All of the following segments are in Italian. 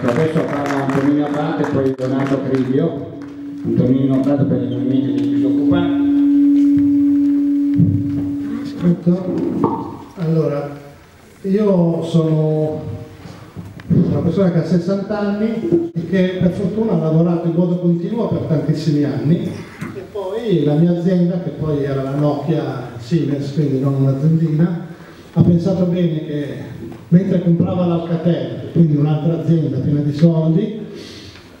Adesso parla Antonino Abate e poi Donato Criglio. Antonino Abate per il movimento dei disoccupati. Allora, io sono una persona che ha 60 anni e che per fortuna ha lavorato in modo continuo per tantissimi anni e poi la mia azienda, che poi era la Nokia Siemens, quindi non un'aziendina, ha pensato bene che mentre comprava l'Alcatel, quindi un'altra azienda piena di soldi,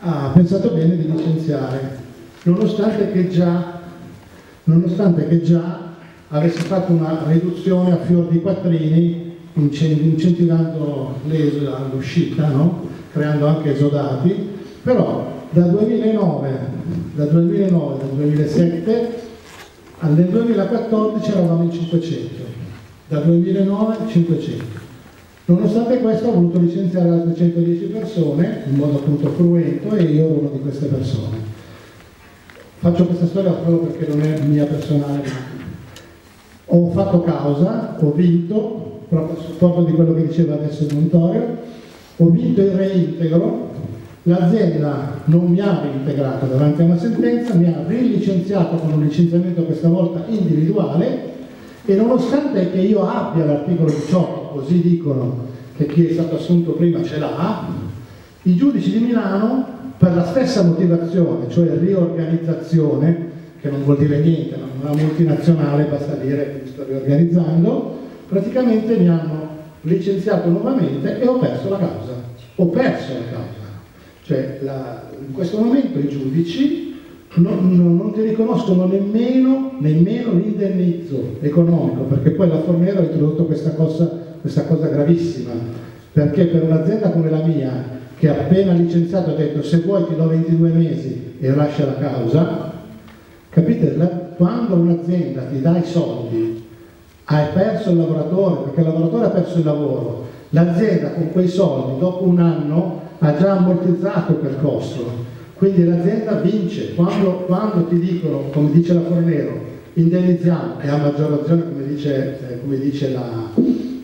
ha pensato bene di licenziare, nonostante che già, nonostante che già avesse fatto una riduzione a fior di quattrini incentivando l'uscita, no? creando anche esodati, però da 2009, da 2009, dal 2007 nel 2014 eravamo in 500, da 2009 500. Nonostante questo ho voluto licenziare altre 110 persone in modo appunto cruento e io ero una di queste persone. Faccio questa storia solo perché non è mia personale. Ho fatto causa, ho vinto, proprio a supporto di quello che diceva adesso il Montorio, ho vinto il reintegro, l'azienda non mi ha reintegrato davanti a una sentenza, mi ha rilicenziato con un licenziamento questa volta individuale e nonostante che io abbia l'articolo 18, così dicono che chi è stato assunto prima ce l'ha, i giudici di Milano per la stessa motivazione, cioè riorganizzazione, che non vuol dire niente, una multinazionale basta dire che mi sto riorganizzando, praticamente mi hanno licenziato nuovamente e ho perso la causa. Ho perso la causa. Cioè la, in questo momento i giudici non, non, non ti riconoscono nemmeno, nemmeno l'indennizzo economico, perché poi la Fornero ha introdotto questa cosa, questa cosa gravissima, perché per un'azienda come la mia, che appena licenziato ha detto se vuoi ti do 22 mesi e lascia la causa, capite? Quando un'azienda ti dà i soldi, hai perso il lavoratore, perché il lavoratore ha perso il lavoro, l'azienda con quei soldi dopo un anno ha già ammortizzato quel costo quindi l'azienda vince, quando, quando, ti dicono, come dice la Fornero, indennizziamo, e a maggior ragione come dice, eh, come dice la,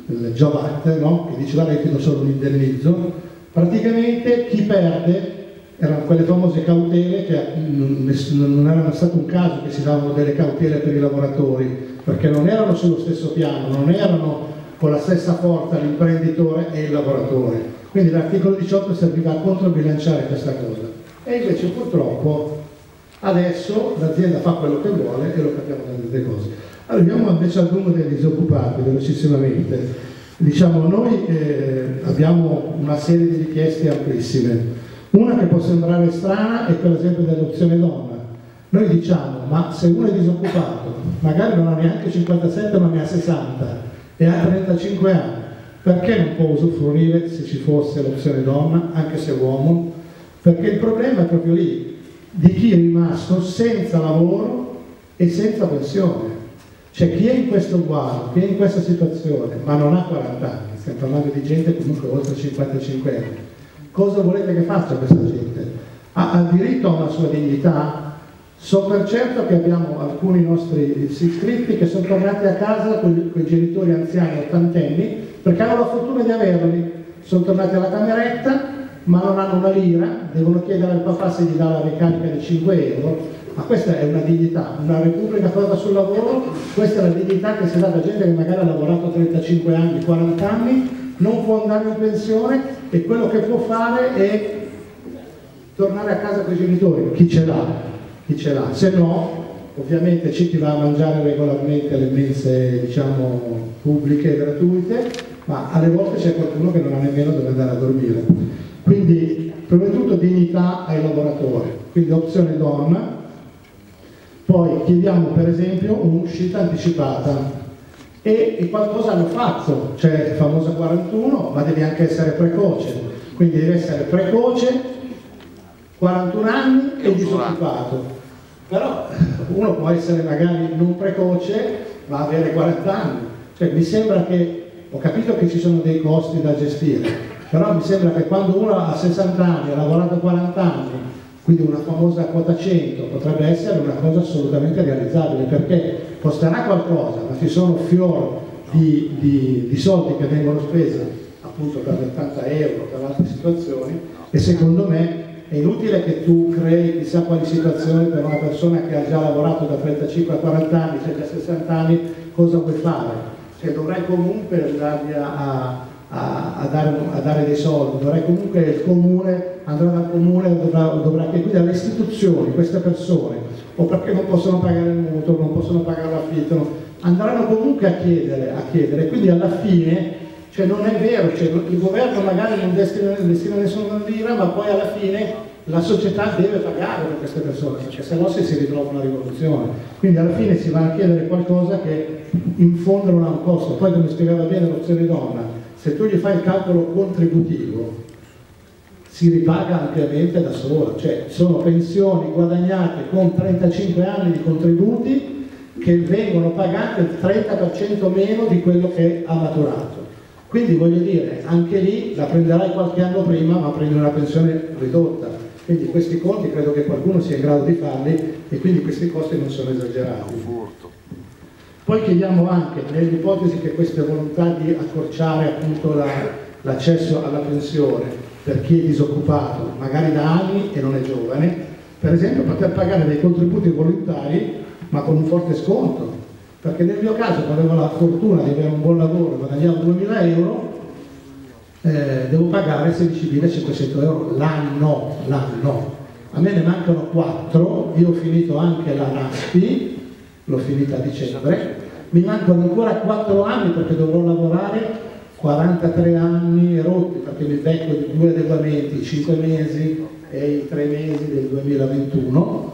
il Job Act, no? che dice guarda io ti do solo un indennizzo, praticamente chi perde erano quelle famose cautele che non era stato un caso che si davano delle cautele per i lavoratori, perché non erano sullo stesso piano, non erano con la stessa forza l'imprenditore e il lavoratore. Quindi l'articolo 18 serviva a controbilanciare questa cosa. E invece purtroppo adesso l'azienda fa quello che vuole e lo capiamo da tante cose. Arriviamo invece al numero dei disoccupati, velocissimamente. Diciamo, noi eh, abbiamo una serie di richieste amplissime. Una che può sembrare strana è per esempio dell'opzione donna. Noi diciamo, ma se uno è disoccupato, magari non ha neanche 57 ma ne ha 60 e ha 35 anni, perché non può usufruire se ci fosse l'opzione donna, anche se uomo, perché il problema è proprio lì, di chi è rimasto senza lavoro e senza pensione. Cioè chi è in questo guado, chi è in questa situazione, ma non ha 40 anni, stiamo parlando di gente comunque oltre 55 anni, cosa volete che faccia questa gente? Ha, ha diritto a una sua dignità? So per certo che abbiamo alcuni nostri iscritti che sono tornati a casa con, i genitori anziani ottantenni perché hanno la fortuna di averli, sono tornati alla cameretta ma non hanno una lira, devono chiedere al papà se gli dà la ricarica di 5 euro, ma questa è una dignità, una repubblica fatta sul lavoro, questa è la dignità che si dà da gente che magari ha lavorato 35 anni, 40 anni, non può andare in pensione e quello che può fare è tornare a casa con i genitori, chi ce l'ha, chi ce l'ha, se no ovviamente chi va a mangiare regolarmente le mense diciamo pubbliche e gratuite, ma alle volte c'è qualcuno che non ha nemmeno dove andare a dormire. Quindi, prima di tutto, dignità ai lavoratori, quindi opzione donna. Poi chiediamo per esempio un'uscita anticipata e, e, qualcosa hanno fatto, cioè il famoso 41, ma devi anche essere precoce, quindi devi essere precoce, 41 anni e disoccupato. Però uno può essere magari non precoce, ma avere 40 anni. Cioè, mi sembra che, ho capito che ci sono dei costi da gestire, però mi sembra che quando uno ha 60 anni, ha lavorato 40 anni, quindi una famosa quota 100 potrebbe essere una cosa assolutamente realizzabile perché costerà qualcosa, ma ci sono fior di, di, di soldi che vengono spesi appunto per 80 euro, per altre situazioni e secondo me è inutile che tu crei chissà quali situazioni per una persona che ha già lavorato da 35 a 40 anni, c'è già 60 anni, cosa vuoi fare? Cioè dovrai comunque andargli a, a, a, dare, a, dare, dei soldi, dovrai comunque il comune andrà dal comune, dovrà, dovrà quindi alle istituzioni, queste persone, o perché non possono pagare il mutuo, non possono pagare l'affitto, andranno comunque a chiedere, a chiedere, quindi alla fine cioè non è vero, cioè, il governo magari non destina, destina nessuna lira, ma poi alla fine la società deve pagare per queste persone, perché se no si, si ritrova una rivoluzione. Quindi alla fine si va a chiedere qualcosa che in fondo non ha un costo. Poi come spiegava bene l'opzione donna, se tu gli fai il calcolo contributivo, si ripaga ampiamente da sola, cioè sono pensioni guadagnate con 35 anni di contributi che vengono pagate il 30% meno di quello che ha maturato. Quindi voglio dire, anche lì la prenderai qualche anno prima, ma prendi una pensione ridotta. Quindi questi conti credo che qualcuno sia in grado di farli e quindi questi costi non sono esagerati. Poi chiediamo anche, nell'ipotesi che questa volontà di accorciare l'accesso la, alla pensione per chi è disoccupato, magari da anni e non è giovane, per esempio poter pagare dei contributi volontari ma con un forte sconto, perché nel mio caso che avevo la fortuna di avere un buon lavoro, guadagnavo 2000 euro, eh, devo pagare 16.500 euro l'anno, l'anno. A me ne mancano 4, io ho finito anche la NASPI, l'ho finita a dicembre, mi mancano ancora 4 anni perché dovrò lavorare 43 anni rotti perché mi becco due adeguamenti, 5 mesi e i 3 mesi del 2021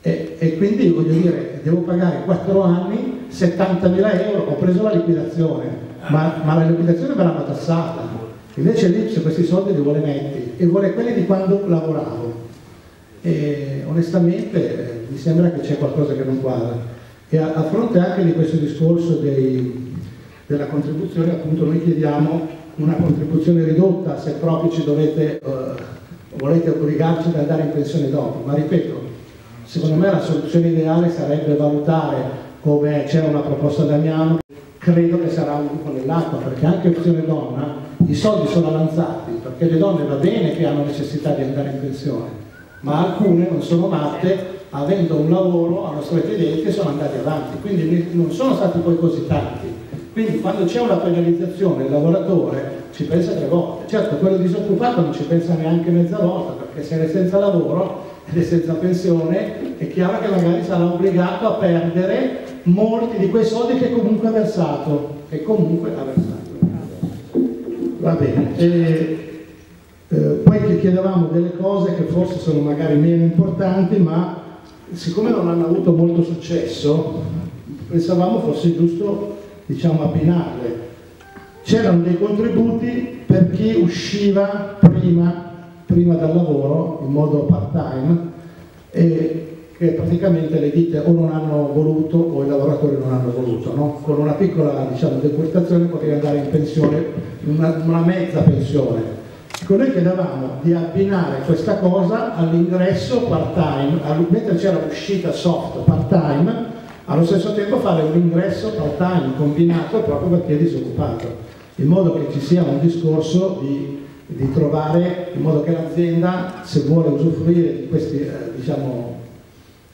e, e, quindi voglio dire, devo pagare 4 anni 70.000 euro, ho preso la liquidazione, ma, ma la liquidazione l'hanno tassata, invece l'Ips questi soldi li vuole netti e vuole quelli di quando lavoravo. E onestamente mi sembra che c'è qualcosa che non quadra. E a, a fronte anche di questo discorso dei, della contribuzione, appunto noi chiediamo una contribuzione ridotta se proprio ci dovete, uh, volete obbligarci ad andare in pensione dopo, ma ripeto, Secondo me la soluzione ideale sarebbe valutare come c'era una proposta da Damiano, credo che sarà un buco nell'acqua, perché anche opzione donna i soldi sono avanzati, perché le donne va bene che hanno necessità di andare in pensione, ma alcune non sono matte, avendo un lavoro, hanno stretto i denti e sono andati avanti, quindi non sono stati poi così tanti. Quindi quando c'è una penalizzazione il lavoratore ci pensa tre volte, certo quello disoccupato non ci pensa neanche mezza volta, perché se è senza lavoro ed è senza pensione, è chiaro che magari sarà obbligato a perdere molti di quei soldi che comunque ha versato, che comunque ha versato. Va bene. E, eh, poi chiedevamo delle cose che forse sono magari meno importanti, ma siccome non hanno avuto molto successo, pensavamo fosse giusto diciamo, abbinarle. C'erano dei contributi per chi usciva prima prima dal lavoro in modo part time e che praticamente le ditte o non hanno voluto o i lavoratori non hanno voluto. No? Con una piccola diciamo, decurtazione potevi andare in pensione, una, una mezza pensione. Con noi chiedevamo di abbinare questa cosa all'ingresso part time, mentre c'era l'uscita soft part time, allo stesso tempo fare un ingresso part time combinato proprio per chi è disoccupato, in modo che ci sia un discorso di di trovare in modo che l'azienda, se vuole usufruire di, questi, eh, diciamo,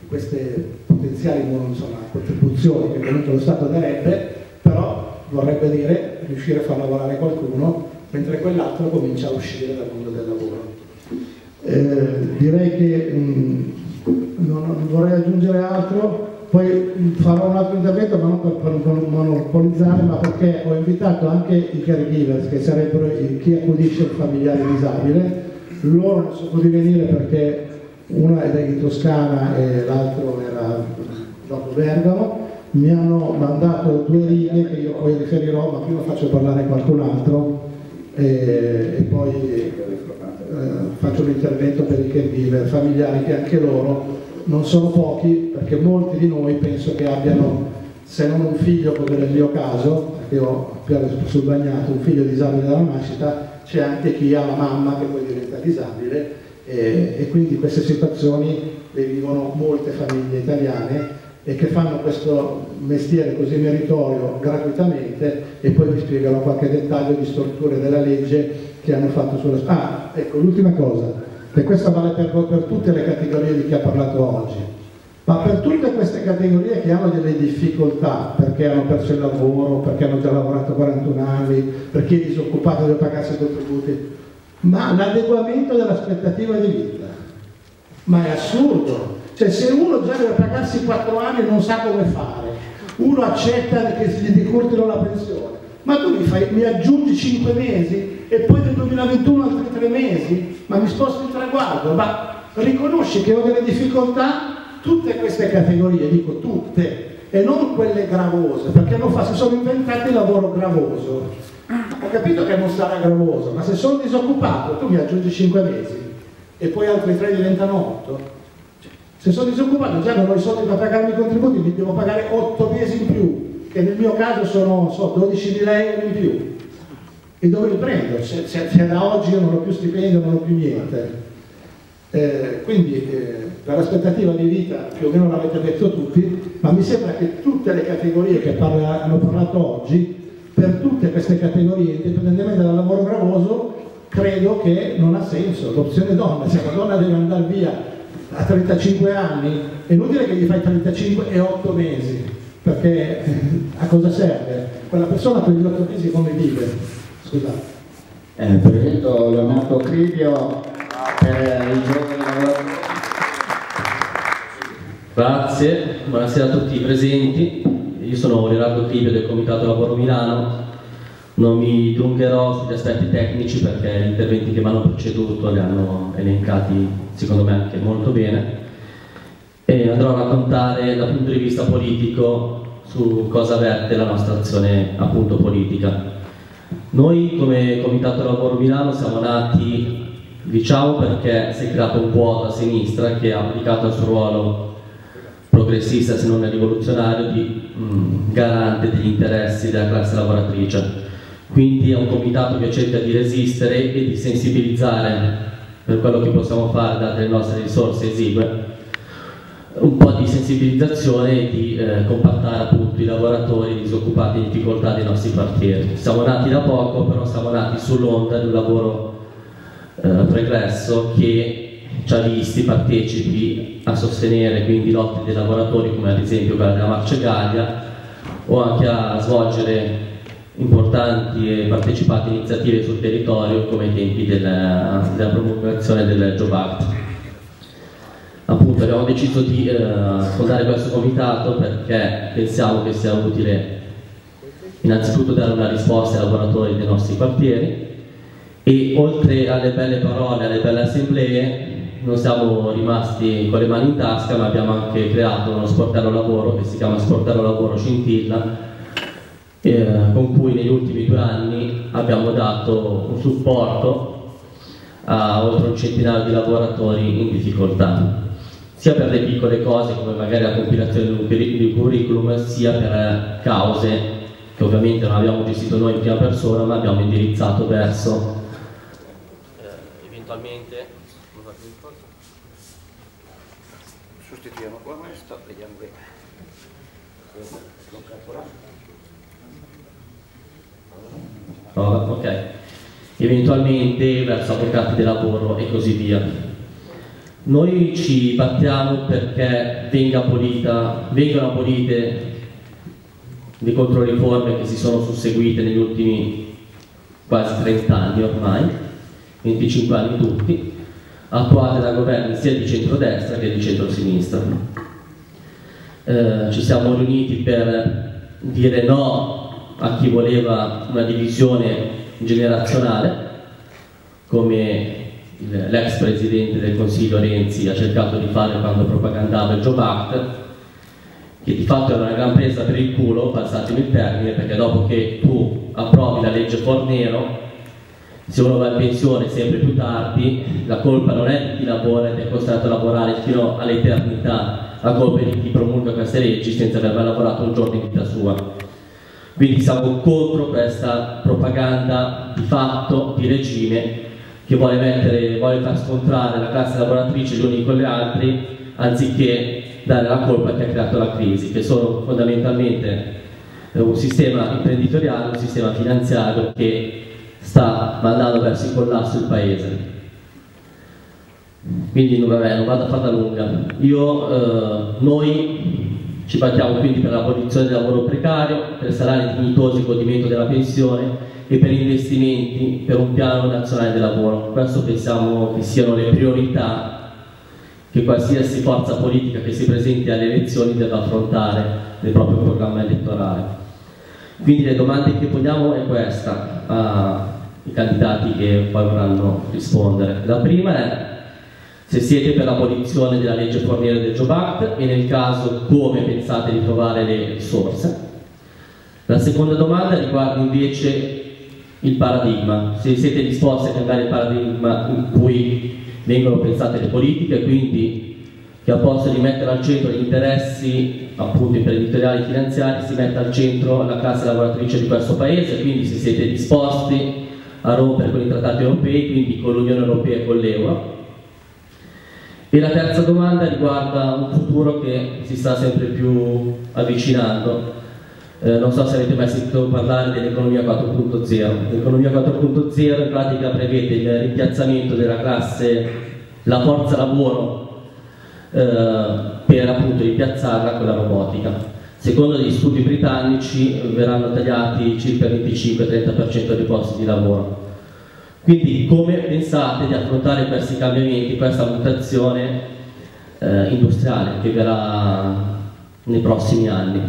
di queste potenziali insomma, contribuzioni che comunque lo Stato darebbe, però vorrebbe dire riuscire a far lavorare qualcuno mentre quell'altro comincia a uscire dal mondo del lavoro. Eh, direi che mh, non, non vorrei aggiungere altro, poi farò un altro intervento, ma non per, per monopolizzare, ma perché ho invitato anche i caregivers, che sarebbero chi accudisce il familiare disabile. Loro non so di venire perché una è in Toscana e l'altro era dopo Bergamo. Mi hanno mandato due righe che io poi riferirò, ma prima faccio parlare qualcun altro e, e poi eh, faccio un intervento per i caregiver familiari che anche loro non sono pochi perché molti di noi penso che abbiano, se non un figlio come nel mio caso, perché ho appena sul bagnato un figlio disabile dalla nascita, c'è anche chi ha la mamma che poi diventa disabile e, e quindi queste situazioni le vivono molte famiglie italiane e che fanno questo mestiere così meritorio gratuitamente e poi vi spiegano qualche dettaglio di strutture della legge che hanno fatto sulla... Ah, ecco, l'ultima cosa, e questo vale per, per tutte le categorie di chi ha parlato oggi, ma per tutte queste categorie che hanno delle difficoltà, perché hanno perso il lavoro, perché hanno già lavorato 41 anni, perché è disoccupato deve pagarsi i contributi, ma l'adeguamento dell'aspettativa di vita, ma è assurdo, cioè se uno già deve pagarsi 4 anni e non sa come fare, uno accetta che gli decurtino la pensione, ma tu mi, fai, mi aggiungi 5 mesi e poi nel 2021 altri 3 mesi, ma mi sposti il traguardo, ma riconosci che ho delle difficoltà, tutte queste categorie, dico tutte, e non quelle gravose, perché non fa, si sono inventati il lavoro gravoso. Ho capito che non sarà gravoso, ma se sono disoccupato tu mi aggiungi 5 mesi e poi altri 3 diventano 8, se sono disoccupato già non ho i soldi per pagarmi i contributi, mi devo pagare 8 mesi in più, che nel mio caso sono so, 12.000 euro in più. E dove li prendo? Se, se, se, da oggi io non ho più stipendio, non ho più niente. Eh, quindi eh, l'aspettativa di vita più o meno l'avete detto tutti, ma mi sembra che tutte le categorie che parla, hanno parlato oggi, per tutte queste categorie, indipendentemente dal lavoro gravoso, credo che non ha senso. L'opzione donna, se la donna deve andare via a 35 anni, è inutile che gli fai 35 e 8 mesi, perché a cosa serve? Quella persona per gli 8 mesi come vive? Scusate. Eh, presento Leonardo Crivio per il lavoro. Grazie, buonasera a tutti i presenti. Io sono Leonardo Crivio del Comitato Lavoro Milano. Non mi dilungherò sugli aspetti tecnici perché gli interventi che mi hanno preceduto li hanno elencati secondo me anche molto bene, e andrò a raccontare dal punto di vista politico su cosa verte la nostra azione appunto politica. Noi come Comitato Lavoro Milano siamo nati, diciamo, perché si è creato un vuoto a sinistra che ha applicato il suo ruolo progressista se non rivoluzionario di mh, mm, garante degli interessi della classe lavoratrice. Quindi è un comitato che cerca di resistere e di sensibilizzare per quello che possiamo fare date le nostre risorse esigue, un po' di sensibilizzazione e di eh, compattare appunto i lavoratori disoccupati in difficoltà dei nostri quartieri. Siamo nati da poco, però siamo nati sull'onda di un lavoro eh, pregresso che ci ha visti partecipi a sostenere quindi lotte dei lavoratori come ad esempio quella della Marcia Gallia o anche a svolgere importanti e partecipate iniziative sul territorio come i tempi della, della promulgazione del Job Act. Appunto abbiamo deciso di eh, questo comitato perché pensiamo che sia utile innanzitutto dare una risposta ai lavoratori dei nostri quartieri e oltre alle belle parole, alle belle assemblee non siamo rimasti con le mani in tasca ma abbiamo anche creato uno sportello lavoro che si chiama Sportello Lavoro Scintilla eh, con cui negli ultimi due anni abbiamo dato un supporto a oltre un centinaio di lavoratori in difficoltà, sia per le piccole cose come magari la compilazione di un curriculum, sia per cause che ovviamente non abbiamo gestito noi in prima persona, ma abbiamo indirizzato verso eh, eventualmente sostituiamo questo, vediamo qui. Prova, ok, eventualmente verso avvocati del lavoro e così via. Noi ci battiamo perché venga abolita, vengano abolite le controriforme che si sono susseguite negli ultimi quasi 30 anni ormai, 25 anni tutti, attuate da governi sia di centrodestra che di centrosinistra. Eh, ci siamo riuniti per dire no a chi voleva una divisione generazionale, come l'ex presidente del Consiglio Renzi ha cercato di fare quando propagandava il Job Act, che di fatto era una gran presa per il culo, passatemi il termine, perché dopo che tu approvi la legge Fornero, se uno va in pensione sempre più tardi, la colpa non è di chi lavora ed è costretto a lavorare fino all'eternità, la colpa è di chi promulga queste leggi senza aver mai lavorato un giorno in vita sua. Quindi siamo contro questa propaganda di fatto, di regime, che vuole, mettere, vuole far scontrare la classe lavoratrice gli uni con gli altri, anziché dare la colpa a chi ha creato la crisi, che sono fondamentalmente eh, un sistema imprenditoriale, un sistema finanziario che sta mandando verso il collasso il paese. Quindi vabbè, non vado a farla lunga. Io, eh, noi ci battiamo quindi per l'abolizione del lavoro precario, per salari dignitosi, godimento della pensione e per investimenti per un piano nazionale del lavoro. Questo pensiamo che siano le priorità che qualsiasi forza politica che si presenti alle elezioni deve affrontare nel proprio programma elettorale. Quindi le domande che poniamo è questa ai candidati che poi vorranno rispondere. La prima è se siete per l'abolizione della legge Forniere del Job Act e nel caso come pensate di trovare le risorse. La seconda domanda riguarda invece il paradigma, se siete disposti a cambiare il paradigma in cui vengono pensate le politiche, quindi che al posto di mettere al centro gli interessi appunto imprenditoriali e finanziari si metta al centro la classe lavoratrice di questo paese, quindi se siete disposti a rompere con i trattati europei, quindi con l'Unione Europea e con l'Euro. E la terza domanda riguarda un futuro che si sta sempre più avvicinando, eh, non so se avete mai sentito parlare dell'economia 4.0. L'economia 4.0 in pratica prevede il rimpiazzamento della classe, la forza lavoro, eh, per appunto rimpiazzarla con la robotica. Secondo gli studi britannici verranno tagliati circa il 25-30% dei posti di lavoro. Quindi come pensate di affrontare questi cambiamenti, questa mutazione eh, industriale che verrà nei prossimi anni?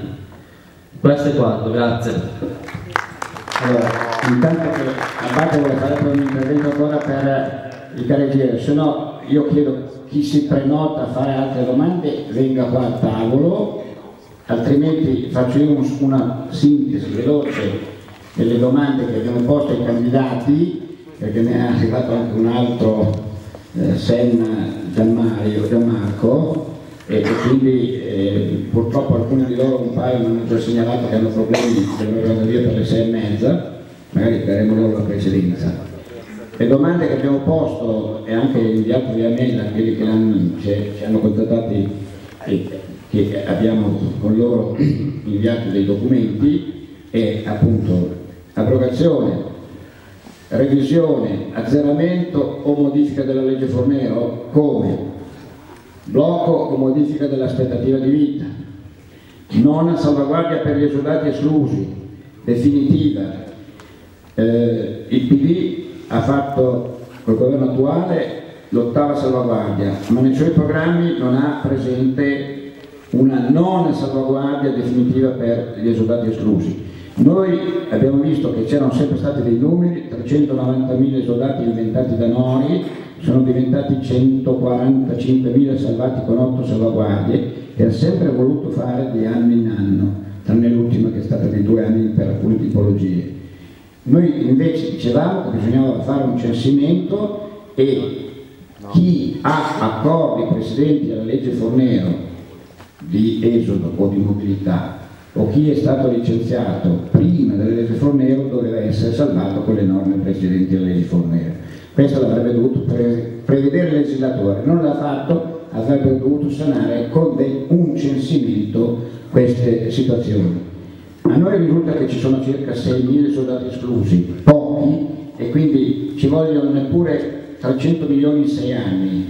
Questo è quanto, grazie. Allora, intanto che Abate vuole fare un intervento ancora per il carreggiere, se no io chiedo chi si prenota a fare altre domande venga qua al tavolo, altrimenti faccio io una sintesi veloce delle domande che abbiamo posto ai candidati, perché ne è arrivato anche un altro, eh, Sen Gianmario, Gianmarco, e, e quindi eh, purtroppo alcuni di loro un paio mi hanno già segnalato che hanno problemi dovranno via per le sei e mezza, magari daremo loro la precedenza. Le domande che abbiamo posto e anche inviato via mail a quelli che hanno, ci, ci, hanno contattati e che abbiamo con loro inviato dei documenti è appunto abrogazione, revisione, azzeramento o modifica della legge Fornero, come? blocco o modifica dell'aspettativa di vita, nona salvaguardia per gli esodati esclusi, definitiva. Eh, il PD ha fatto col governo attuale l'ottava salvaguardia, ma nei suoi programmi non ha presente una nona salvaguardia definitiva per gli esodati esclusi. Noi abbiamo visto che c'erano sempre stati dei numeri, 390.000 esodati inventati da noi, sono diventati 145.000 salvati con 8 salvaguardie e ha sempre voluto fare di anno in anno, tranne l'ultima che è stata di due anni per alcune tipologie. Noi invece dicevamo che bisognava fare un censimento e chi ha accordi precedenti alla legge Fornero di esodo o di mobilità o chi è stato licenziato prima della legge Fornero doveva essere salvato con le norme precedenti alla legge Fornero. Questo l'avrebbe dovuto pre prevedere il legislatore, non l'ha fatto, avrebbe dovuto sanare con un censimento queste situazioni. A noi risulta che ci sono circa 6.000 soldati esclusi, pochi, e quindi ci vogliono neppure 300 milioni in 6 anni.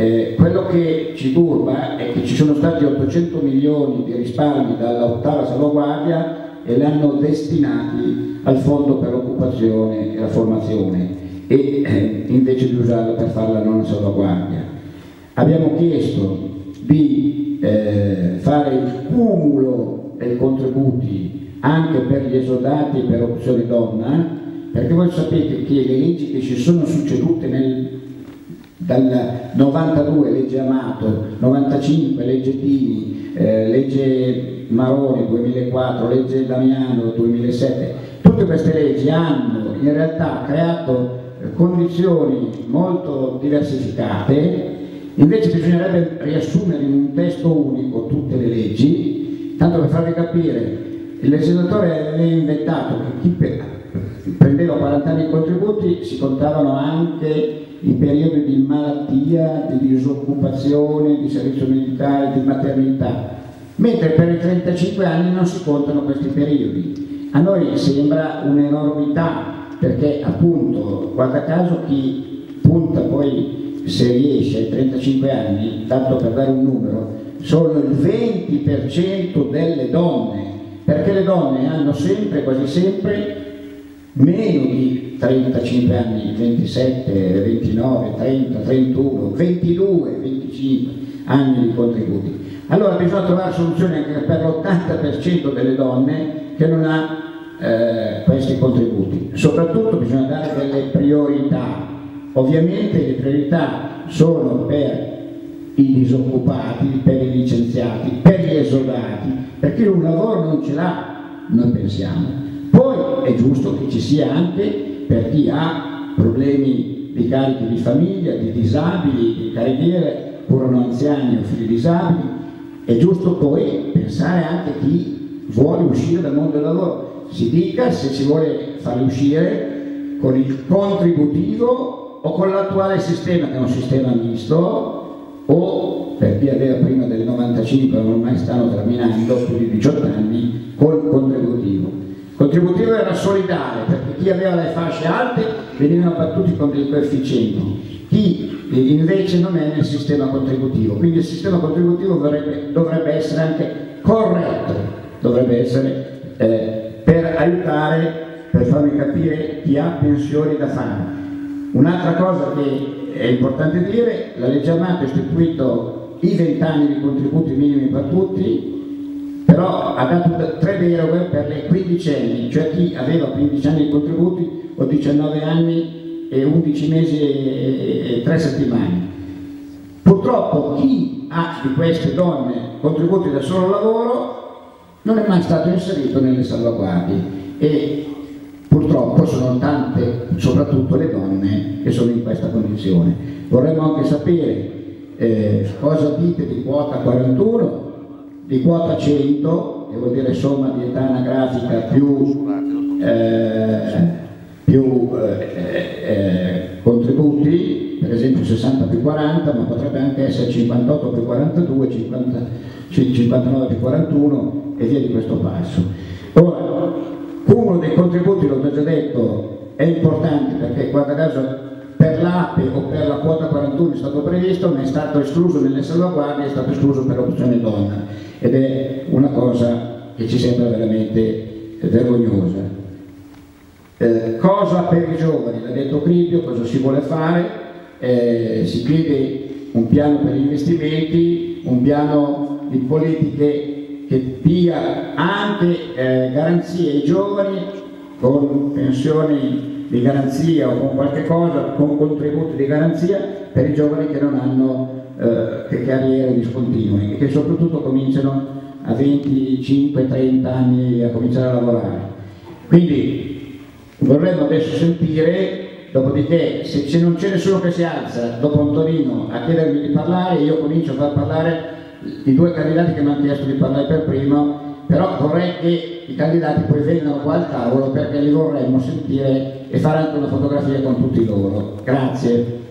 Eh, quello che ci turba è che ci sono stati 800 milioni di risparmi dall'ottava salvaguardia e li hanno destinati al fondo per l'occupazione e la formazione e eh, invece di usarla per fare la non salvaguardia. Abbiamo chiesto di eh, fare il cumulo dei contributi anche per gli esodati e per opzione donna, perché voi sapete che le leggi che ci sono succedute nel, dal 92, legge Amato, 95, legge Tini, eh, legge Maroni 2004, legge Damiano 2007, tutte queste leggi hanno in realtà creato condizioni molto diversificate, invece bisognerebbe riassumere in un testo unico tutte le leggi, tanto per farvi capire, il legislatore aveva inventato che chi prendeva 40 anni di contributi si contavano anche i periodi di malattia, di disoccupazione, di servizio militare, di maternità, mentre per i 35 anni non si contano questi periodi. A noi sembra un'enormità perché appunto, guarda caso, chi punta poi se riesce ai 35 anni, tanto per dare un numero, sono il 20% delle donne, perché le donne hanno sempre, quasi sempre, meno di 35 anni, 27, 29, 30, 31, 22, 25 anni di contributi. Allora bisogna trovare soluzioni anche per l'80% delle donne che non ha eh, questi contributi. Soprattutto bisogna dare delle priorità. Ovviamente le priorità sono per i disoccupati, per i licenziati, per gli esodati, perché un lavoro non ce l'ha, noi pensiamo. Poi è giusto che ci sia anche per chi ha problemi di carichi di famiglia, di disabili, di carriere, furono anziani o figli disabili, è giusto poi pensare anche a chi vuole uscire dal mondo del lavoro. Si dica se si vuole farli uscire con il contributivo o con l'attuale sistema, che è un sistema misto, o per chi aveva prima del 95, non ormai stanno terminando, più di 18 anni, col contributivo. Contributivo era solidale, perché chi aveva le fasce alte venivano battuti con dei coefficienti, chi invece non è nel sistema contributivo, quindi il sistema contributivo dovrebbe, dovrebbe essere anche corretto, dovrebbe essere eh, per aiutare, per farvi capire chi ha pensioni da fare. Un'altra cosa che è importante dire, la legge Amato ha istituito i 20 anni di contributi minimi per tutti, però ha dato tre deroghe per le quindicenni, cioè chi aveva 15 anni di contributi o 19 anni e 11 mesi e 3 settimane. Purtroppo chi ha di queste donne contributi da solo lavoro non è mai stato inserito nelle salvaguardie e Purtroppo sono tante, soprattutto le donne, che sono in questa condizione. Vorremmo anche sapere eh, cosa dite di quota 41, di quota 100, che vuol dire somma di età anagrafica più, eh, più eh, eh contributi, per esempio 60 più 40, ma potrebbe anche essere 58 più 42, 50, 59 più 41 e via di questo passo. Ora, Cumulo dei contributi, l'ho già detto, è importante perché guarda caso per l'APE o per la quota 41 è stato previsto, ma è stato escluso nelle salvaguardie, è stato escluso per l'opzione donna ed è una cosa che ci sembra veramente vergognosa. Eh, cosa per i giovani? L'ha detto Cripio, cosa si vuole fare? Eh, si chiede un piano per gli investimenti, un piano di politiche che dia anche eh, garanzie ai giovani con pensioni di garanzia o con qualche cosa, con contributi di garanzia per i giovani che non hanno eh, carriere discontinue e che soprattutto cominciano a 25-30 anni a cominciare a lavorare. Quindi vorremmo adesso sentire, dopodiché se non c'è nessuno che si alza dopo Antonino a chiedermi di parlare, io comincio a far parlare i due candidati che mi hanno chiesto di parlare per primo, però vorrei che i candidati poi vengano qua al tavolo perché li vorremmo sentire e fare anche una fotografia con tutti loro. Grazie.